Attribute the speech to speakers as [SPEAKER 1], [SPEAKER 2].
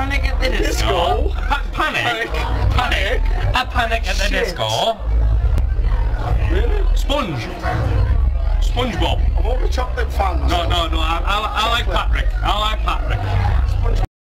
[SPEAKER 1] Panic at the disco.
[SPEAKER 2] Disco?
[SPEAKER 1] Pa- panic.
[SPEAKER 2] Panic.
[SPEAKER 1] Panic. A panic at the
[SPEAKER 2] Shit.
[SPEAKER 1] disco.
[SPEAKER 2] Really?
[SPEAKER 1] Sponge. SpongeBob.
[SPEAKER 2] I'm all chocolate fans.
[SPEAKER 1] No, no, no. I, I,